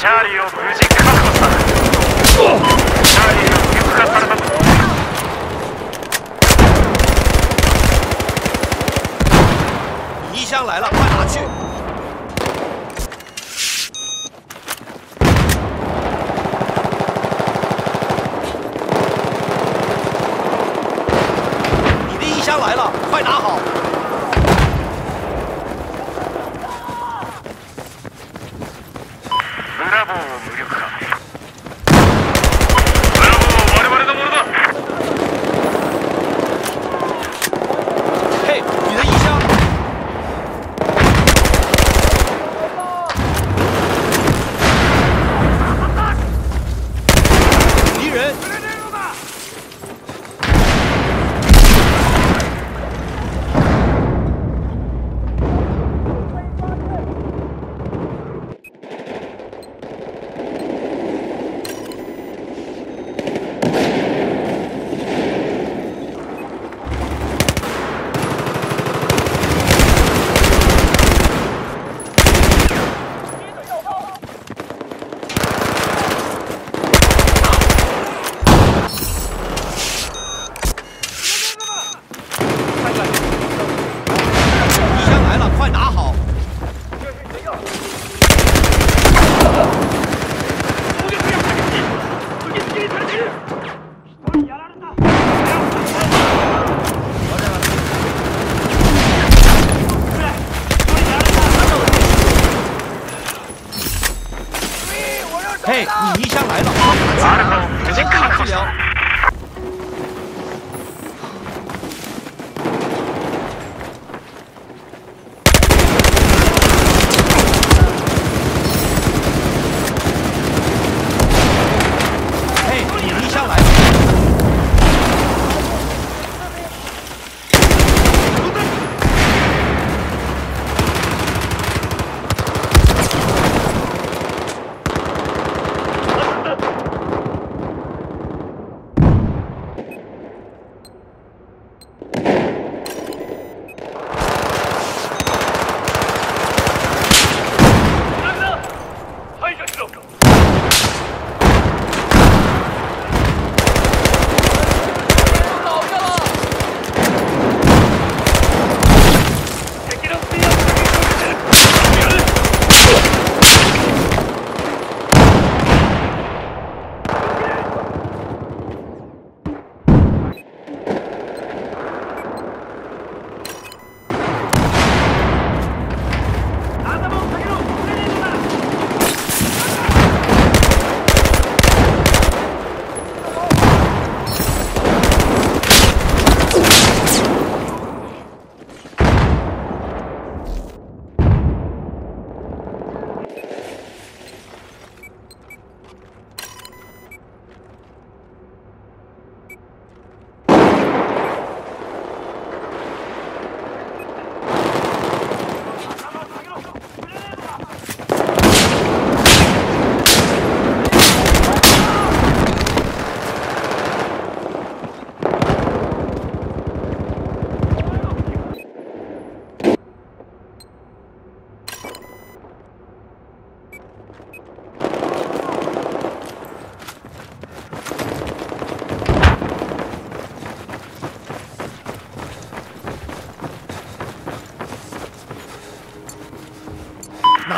查里有无机化了。查理被无机。来了，快拿去。你的遗箱来了，快拿好。嘿，你衣箱来了，アルフ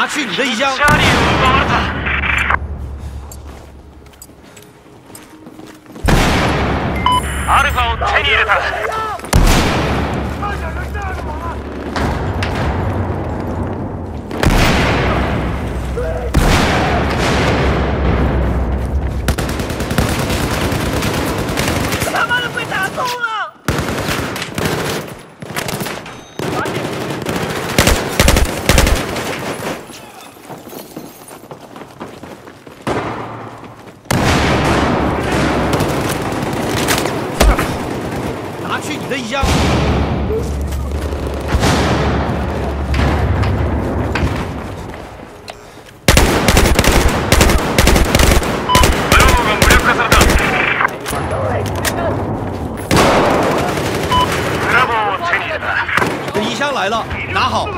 去你的一家！家里有娃娃。来了，拿好。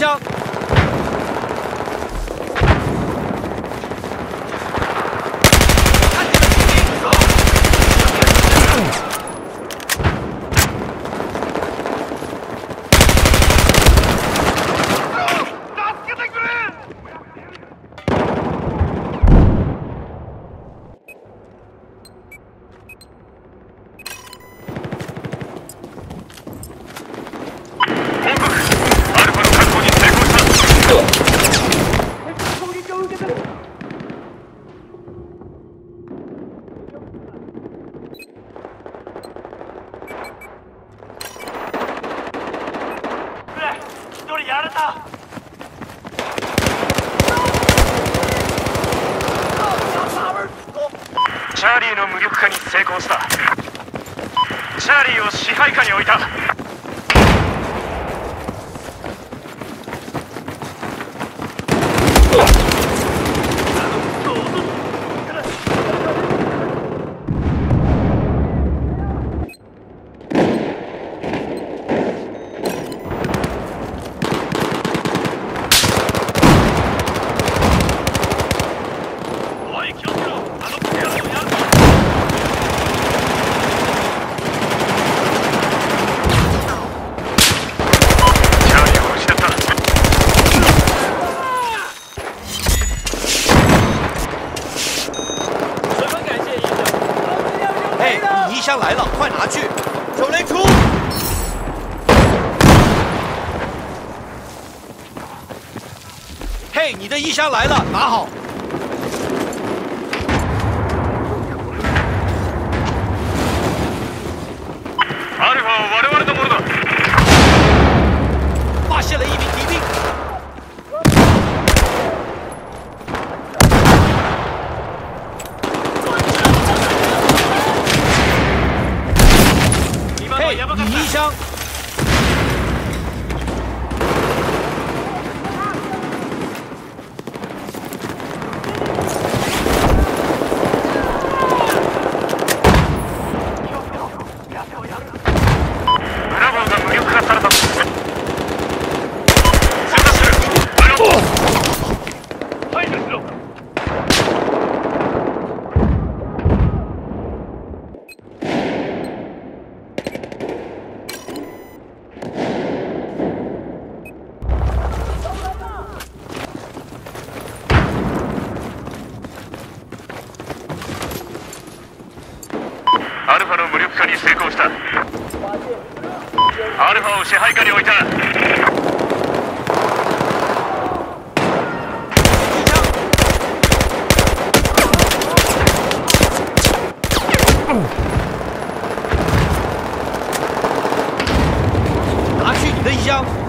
箱。チャーリーを支配下に置いた。うっ。来了，快拿去，手雷出。嘿，你的衣箱来了，拿好。发现了一名敌兵。枪。成功したアルファを支配下に置いた你的一箱。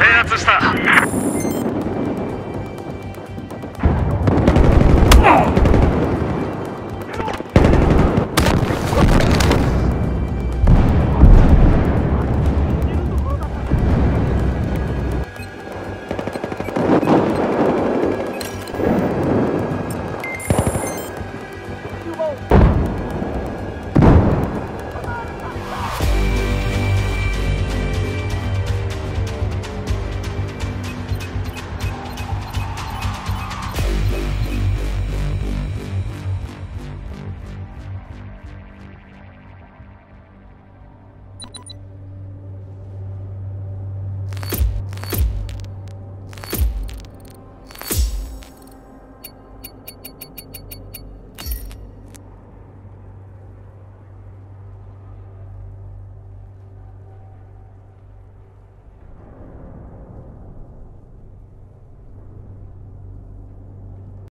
制圧した。